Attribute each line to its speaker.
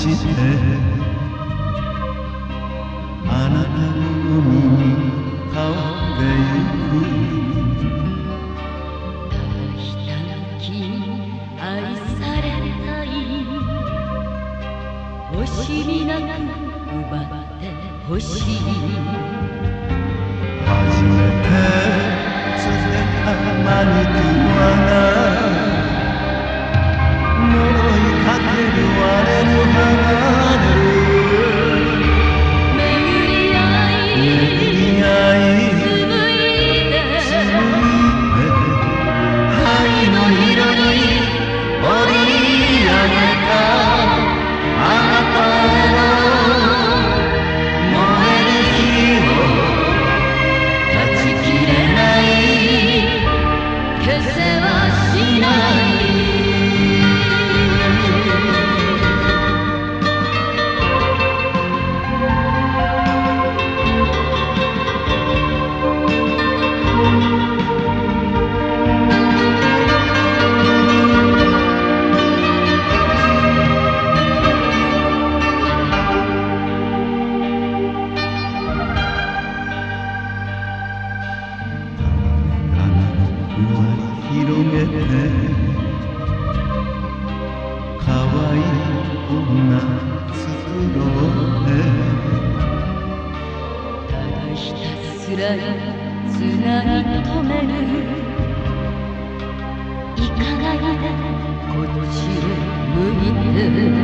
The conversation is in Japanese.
Speaker 1: してあなたの海に顔でゆく。
Speaker 2: ただひたむき愛されたい惜しみなく奪ってほしい
Speaker 1: 初めて連れたマニキュアがた
Speaker 2: だひたすらつなぎ止めるいかがいでこっちを向いて